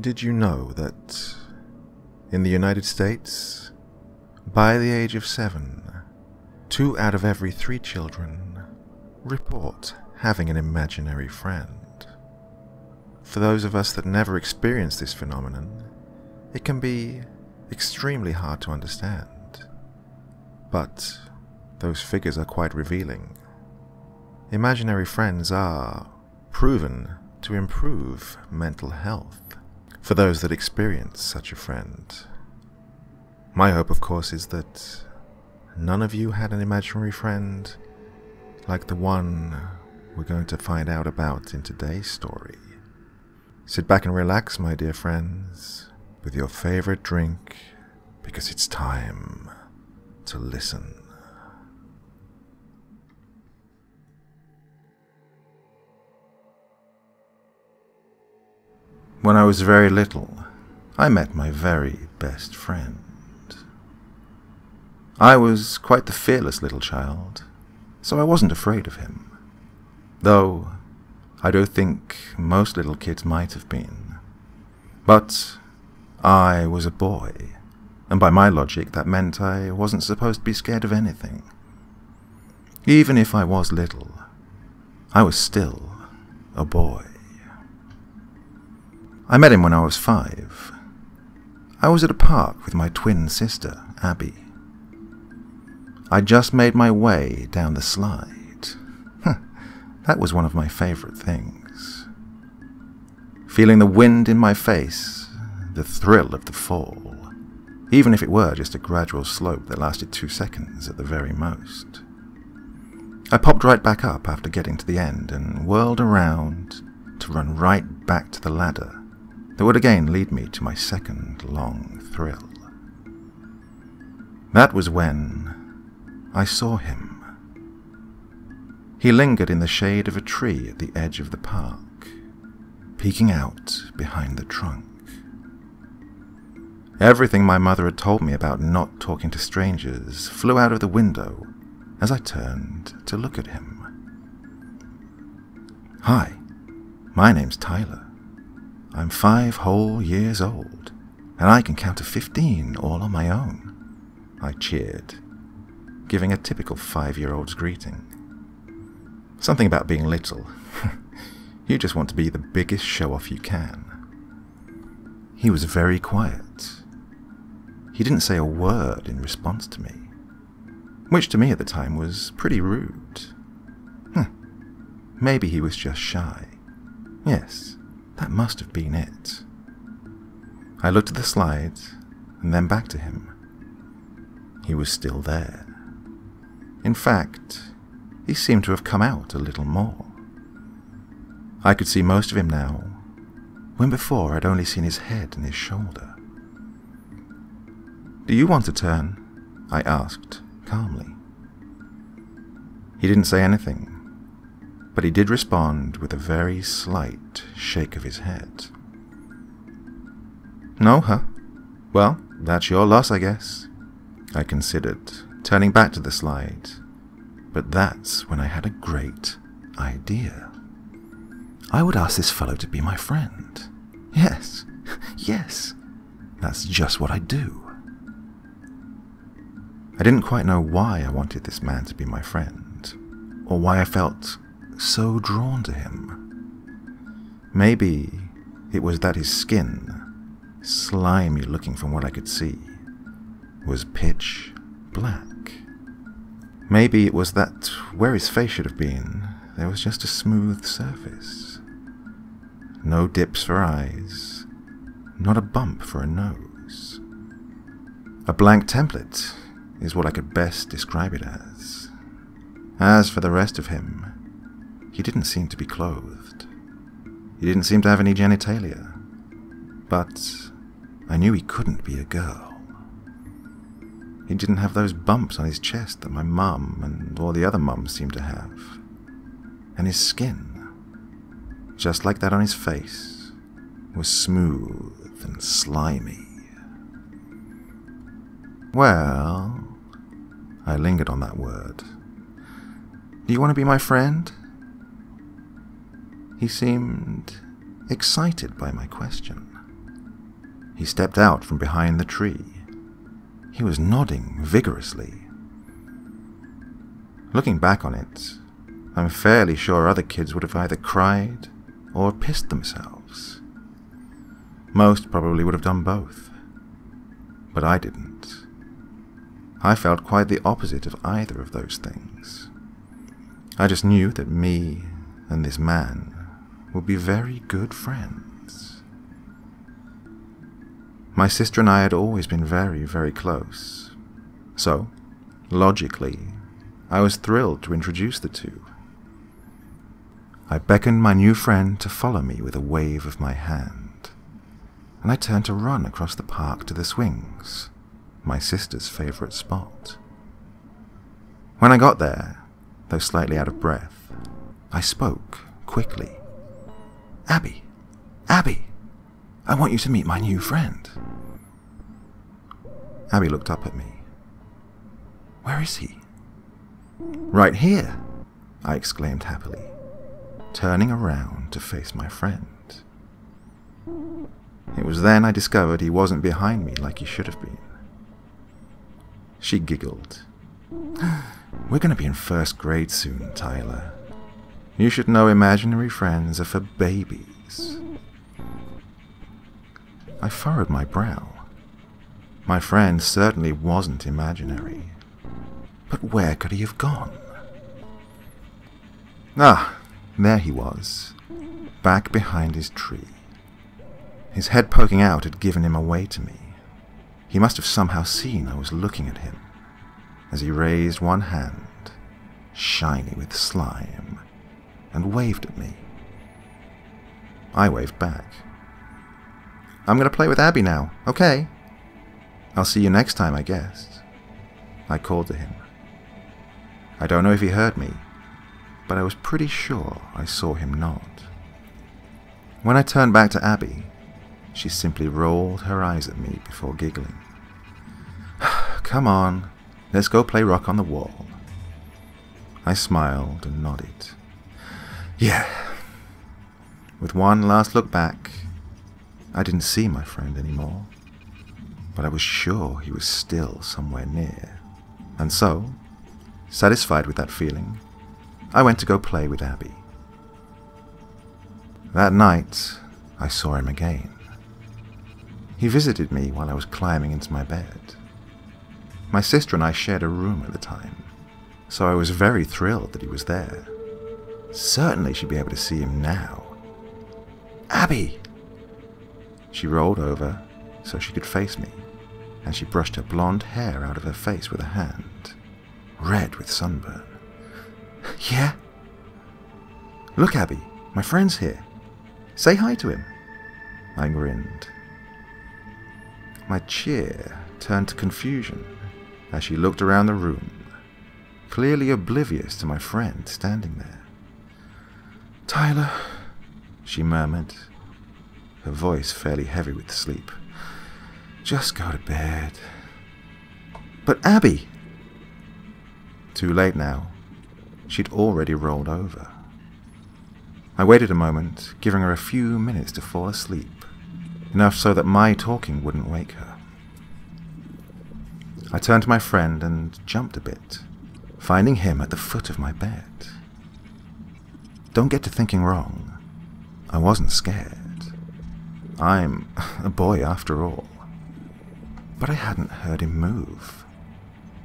Did you know that in the United States, by the age of seven, two out of every three children report having an imaginary friend? For those of us that never experience this phenomenon, it can be extremely hard to understand. But those figures are quite revealing. Imaginary friends are proven to improve mental health for those that experience such a friend. My hope, of course, is that none of you had an imaginary friend like the one we're going to find out about in today's story. Sit back and relax, my dear friends, with your favorite drink, because it's time to listen. When I was very little, I met my very best friend. I was quite the fearless little child, so I wasn't afraid of him. Though I don't think most little kids might have been. But I was a boy, and by my logic that meant I wasn't supposed to be scared of anything. Even if I was little, I was still a boy. I met him when I was five. I was at a park with my twin sister, Abby. I just made my way down the slide. that was one of my favorite things. Feeling the wind in my face, the thrill of the fall, even if it were just a gradual slope that lasted two seconds at the very most. I popped right back up after getting to the end and whirled around to run right back to the ladder that would again lead me to my second long thrill. That was when I saw him. He lingered in the shade of a tree at the edge of the park, peeking out behind the trunk. Everything my mother had told me about not talking to strangers flew out of the window as I turned to look at him. Hi, my name's Tyler. I'm five whole years old, and I can count to fifteen all on my own. I cheered, giving a typical five-year-old's greeting. Something about being little. you just want to be the biggest show-off you can. He was very quiet. He didn't say a word in response to me, which to me at the time was pretty rude. Hm. Maybe he was just shy. Yes, that must have been it. I looked at the slides and then back to him. He was still there. In fact, he seemed to have come out a little more. I could see most of him now, when before I'd only seen his head and his shoulder. Do you want to turn? I asked, calmly. He didn't say anything, but he did respond with a very slight shake of his head. No, huh? Well, that's your loss, I guess. I considered, turning back to the slide. But that's when I had a great idea. I would ask this fellow to be my friend. Yes, yes, that's just what I do. I didn't quite know why I wanted this man to be my friend, or why I felt so drawn to him. Maybe it was that his skin, slimy looking from what I could see, was pitch black. Maybe it was that where his face should have been, there was just a smooth surface. No dips for eyes, not a bump for a nose. A blank template is what I could best describe it as. As for the rest of him, he didn't seem to be clothed. He didn't seem to have any genitalia. But I knew he couldn't be a girl. He didn't have those bumps on his chest that my mum and all the other mums seemed to have. And his skin, just like that on his face, was smooth and slimy. Well, I lingered on that word. Do you want to be my friend? He seemed excited by my question. he stepped out from behind the tree. He was nodding vigorously. Looking back on it, I'm fairly sure other kids would have either cried or pissed themselves. Most probably would have done both. But I didn't. I felt quite the opposite of either of those things. I just knew that me and this man would be very good friends. My sister and I had always been very, very close. So, logically, I was thrilled to introduce the two. I beckoned my new friend to follow me with a wave of my hand, and I turned to run across the park to the swings, my sister's favorite spot. When I got there, though slightly out of breath, I spoke quickly. Abby, Abby, I want you to meet my new friend. Abby looked up at me. Where is he? Right here, I exclaimed happily turning around to face my friend. It was then I discovered he wasn't behind me like he should have been. She giggled. We're going to be in first grade soon, Tyler. You should know imaginary friends are for babies. I furrowed my brow. My friend certainly wasn't imaginary. But where could he have gone? Ah, there he was, back behind his tree. His head poking out had given him away to me. He must have somehow seen I was looking at him, as he raised one hand, shiny with slime, and waved at me. I waved back. I'm going to play with Abby now, okay? I'll see you next time, I guess. I called to him. I don't know if he heard me, but I was pretty sure I saw him nod. When I turned back to Abby, she simply rolled her eyes at me before giggling. Come on, let's go play rock on the wall. I smiled and nodded. Yeah. With one last look back, I didn't see my friend anymore, but I was sure he was still somewhere near. And so, satisfied with that feeling, I went to go play with Abby. That night, I saw him again. He visited me while I was climbing into my bed. My sister and I shared a room at the time, so I was very thrilled that he was there. Certainly she'd be able to see him now. Abby! She rolled over so she could face me, and she brushed her blonde hair out of her face with a hand, red with sunburn. Yeah? Look, Abby, my friend's here. Say hi to him. I grinned. My cheer turned to confusion as she looked around the room, clearly oblivious to my friend standing there. Tyler, she murmured, her voice fairly heavy with sleep. Just go to bed. But Abby! Too late now. She'd already rolled over. I waited a moment, giving her a few minutes to fall asleep, enough so that my talking wouldn't wake her. I turned to my friend and jumped a bit, finding him at the foot of my bed. Don't get to thinking wrong. I wasn't scared. I'm a boy after all. But I hadn't heard him move,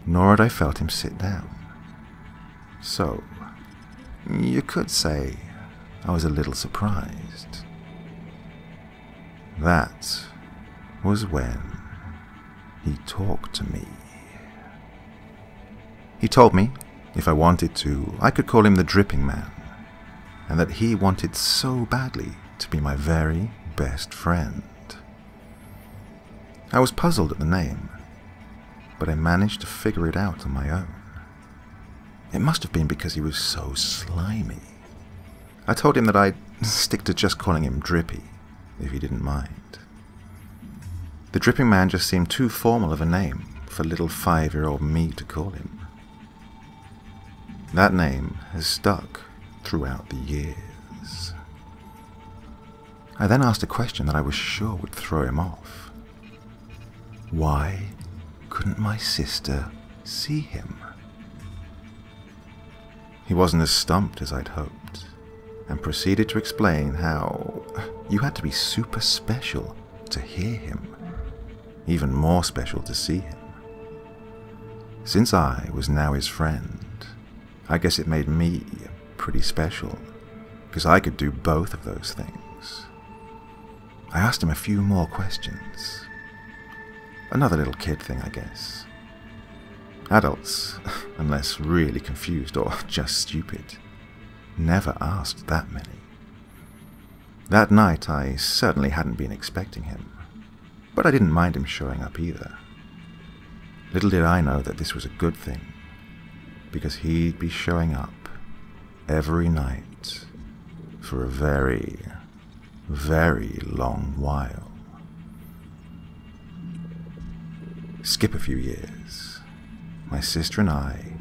nor had I felt him sit down. So, you could say I was a little surprised. That was when he talked to me. He told me, if I wanted to, I could call him the Dripping Man, and that he wanted so badly to be my very best friend. I was puzzled at the name, but I managed to figure it out on my own. It must have been because he was so slimy. I told him that I'd stick to just calling him Drippy, if he didn't mind. The Dripping Man just seemed too formal of a name for little five-year-old me to call him. That name has stuck throughout the years. I then asked a question that I was sure would throw him off. Why couldn't my sister see him? He wasn't as stumped as I'd hoped, and proceeded to explain how you had to be super special to hear him, even more special to see him. Since I was now his friend, I guess it made me pretty special, because I could do both of those things. I asked him a few more questions. Another little kid thing, I guess. Adults, unless really confused or just stupid, never asked that many. That night, I certainly hadn't been expecting him, but I didn't mind him showing up either. Little did I know that this was a good thing, because he'd be showing up every night for a very, very long while. Skip a few years. My sister and I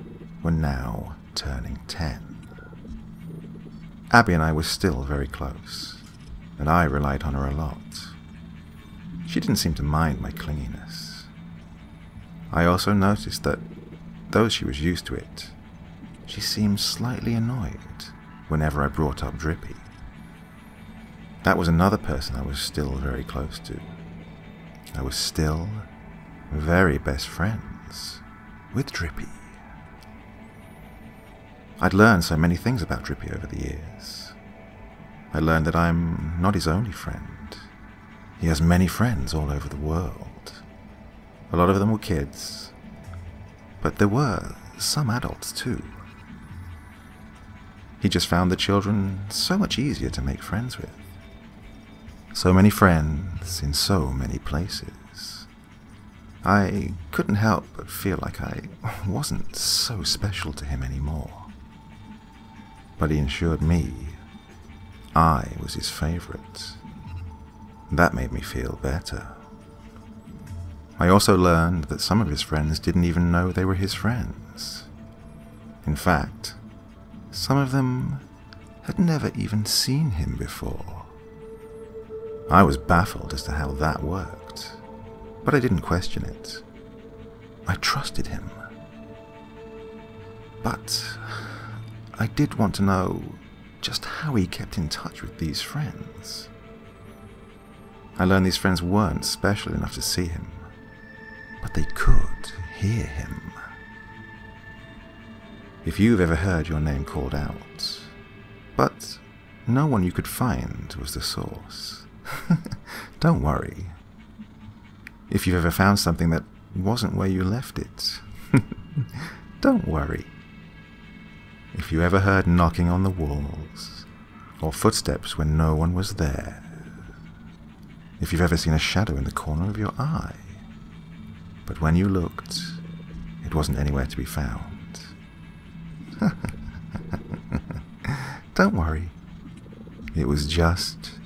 were now turning 10. Abby and I were still very close, and I relied on her a lot. She didn't seem to mind my clinginess. I also noticed that, though she was used to it, she seemed slightly annoyed whenever I brought up Drippy. That was another person I was still very close to. I was still very best friends with Drippy. I'd learned so many things about Drippy over the years. I learned that I'm not his only friend. He has many friends all over the world. A lot of them were kids, but there were some adults too. He just found the children so much easier to make friends with. So many friends in so many places. I couldn't help but feel like I wasn't so special to him anymore but he ensured me I was his favourite. That made me feel better. I also learned that some of his friends didn't even know they were his friends. In fact, some of them had never even seen him before. I was baffled as to how that worked, but I didn't question it. I trusted him. But I did want to know just how he kept in touch with these friends. I learned these friends weren't special enough to see him, but they could hear him. If you've ever heard your name called out, but no one you could find was the source, don't worry. If you've ever found something that wasn't where you left it, don't worry. If you ever heard knocking on the walls, or footsteps when no one was there, if you've ever seen a shadow in the corner of your eye, but when you looked, it wasn't anywhere to be found. Don't worry, it was just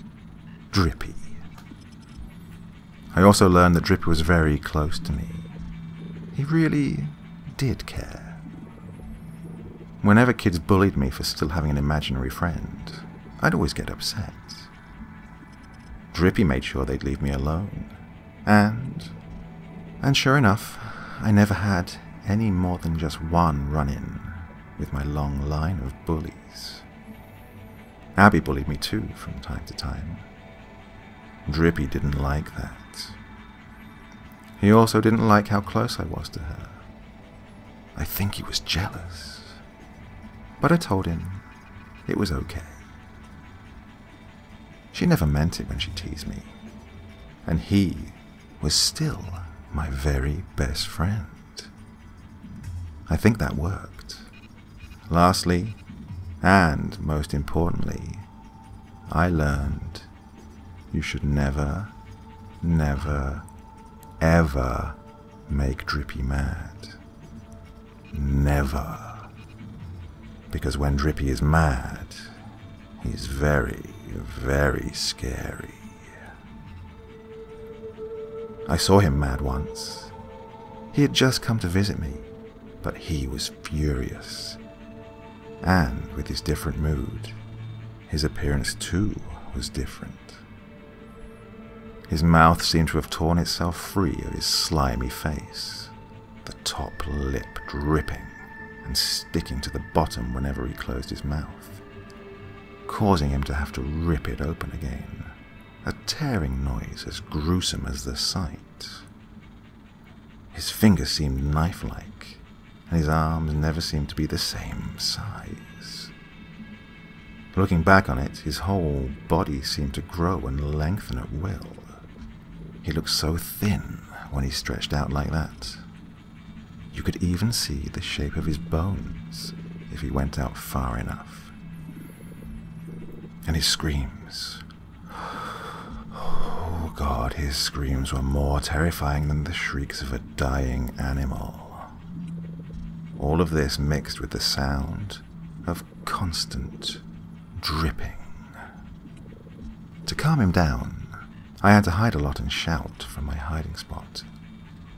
Drippy. I also learned that Drippy was very close to me. He really did care. Whenever kids bullied me for still having an imaginary friend, I'd always get upset. Drippy made sure they'd leave me alone. And. And sure enough, I never had any more than just one run in with my long line of bullies. Abby bullied me too from time to time. Drippy didn't like that. He also didn't like how close I was to her. I think he was jealous but I told him it was okay. She never meant it when she teased me, and he was still my very best friend. I think that worked. Lastly, and most importantly, I learned you should never, never, ever make Drippy mad. Never because when Drippy is mad, he's very, very scary. I saw him mad once. He had just come to visit me, but he was furious. And with his different mood, his appearance too was different. His mouth seemed to have torn itself free of his slimy face, the top lip dripping and sticking to the bottom whenever he closed his mouth, causing him to have to rip it open again, a tearing noise as gruesome as the sight. His fingers seemed knife-like, and his arms never seemed to be the same size. Looking back on it, his whole body seemed to grow and lengthen at will. He looked so thin when he stretched out like that. You could even see the shape of his bones if he went out far enough. And his screams. Oh God, his screams were more terrifying than the shrieks of a dying animal. All of this mixed with the sound of constant dripping. To calm him down, I had to hide a lot and shout from my hiding spot,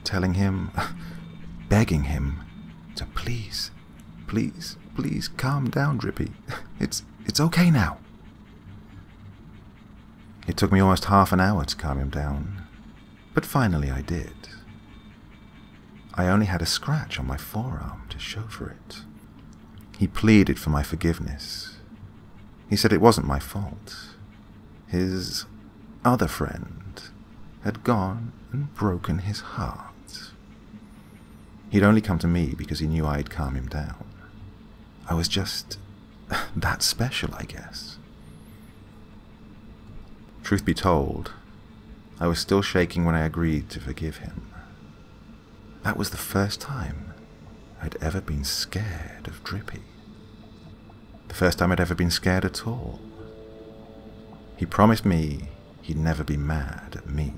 telling him, begging him to please, please, please calm down, Drippy. It's, it's okay now. It took me almost half an hour to calm him down, but finally I did. I only had a scratch on my forearm to show for it. He pleaded for my forgiveness. He said it wasn't my fault. His other friend had gone and broken his heart. He'd only come to me because he knew I'd calm him down. I was just that special, I guess. Truth be told, I was still shaking when I agreed to forgive him. That was the first time I'd ever been scared of Drippy. The first time I'd ever been scared at all. He promised me he'd never be mad at me.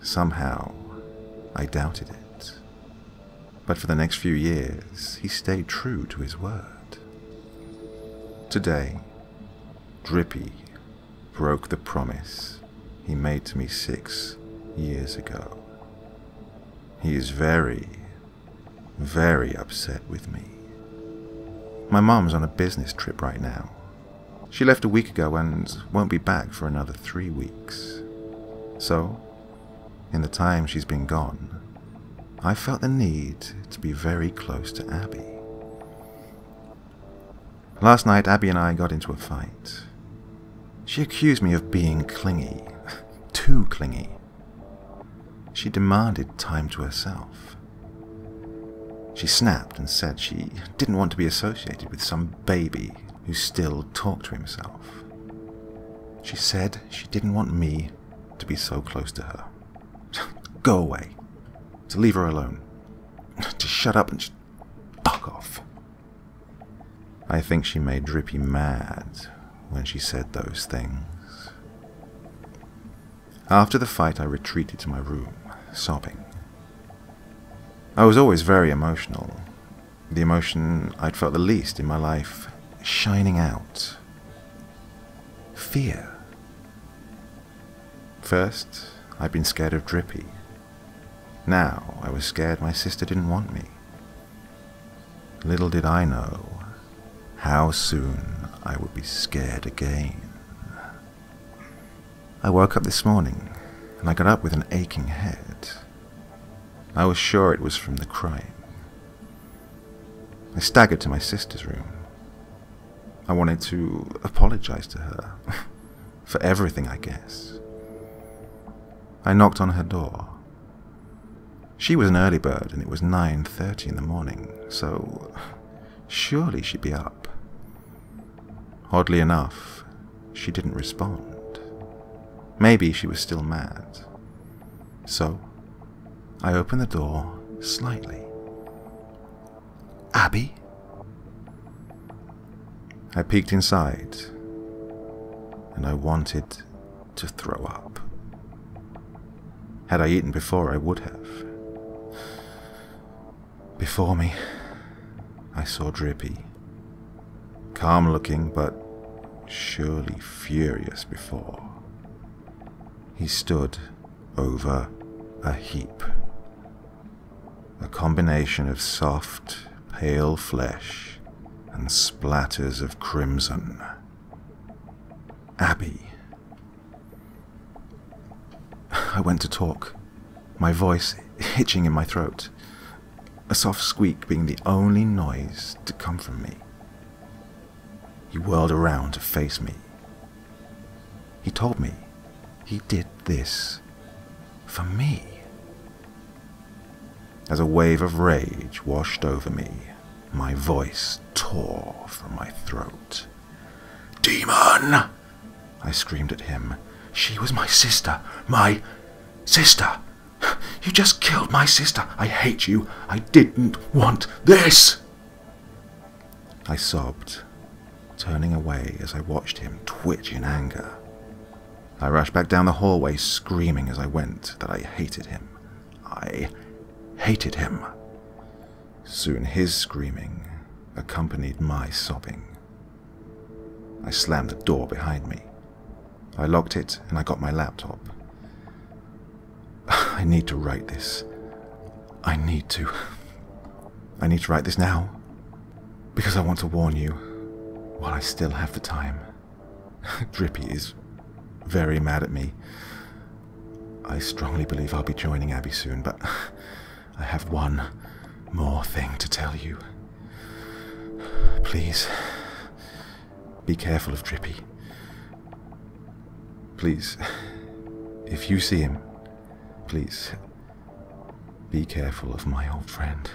Somehow, I doubted it. But for the next few years, he stayed true to his word. Today, Drippy broke the promise he made to me six years ago. He is very, very upset with me. My mom's on a business trip right now. She left a week ago and won't be back for another three weeks. So, in the time she's been gone, I felt the need to be very close to Abby. Last night, Abby and I got into a fight. She accused me of being clingy, too clingy. She demanded time to herself. She snapped and said she didn't want to be associated with some baby who still talked to himself. She said she didn't want me to be so close to her. Go away. To leave her alone. To shut up and fuck off. I think she made Drippy mad when she said those things. After the fight, I retreated to my room, sobbing. I was always very emotional, the emotion I'd felt the least in my life shining out. Fear. First, I'd been scared of Drippy. Now, I was scared my sister didn't want me. Little did I know how soon I would be scared again. I woke up this morning and I got up with an aching head. I was sure it was from the crying. I staggered to my sister's room. I wanted to apologize to her for everything, I guess. I knocked on her door. She was an early bird and it was 9:30 in the morning, so surely she'd be up. Oddly enough, she didn't respond. Maybe she was still mad. So, I opened the door slightly. Abby? I peeked inside, and I wanted to throw up. Had I eaten before, I would have. Before me, I saw Drippy. Calm looking, but surely furious before. He stood over a heap. A combination of soft, pale flesh and splatters of crimson. Abby. I went to talk, my voice hitching in my throat, a soft squeak being the only noise to come from me. He whirled around to face me. He told me he did this for me. As a wave of rage washed over me, my voice tore from my throat. Demon! I screamed at him. She was my sister. My sister! You just killed my sister. I hate you. I didn't want this. I sobbed, turning away as I watched him twitch in anger. I rushed back down the hallway, screaming as I went that I hated him. I hated him. Soon his screaming accompanied my sobbing. I slammed the door behind me. I locked it and I got my laptop. I need to write this. I need to. I need to write this now. Because I want to warn you while I still have the time. Drippy is very mad at me. I strongly believe I'll be joining Abby soon, but I have one more thing to tell you. Please, be careful of Drippy. Please, if you see him, please be careful of my old friend.